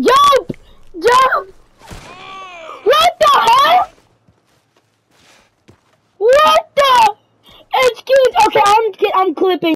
Jump! Jump! What the hell? What the? Excuse. Okay, I'm I'm clipping.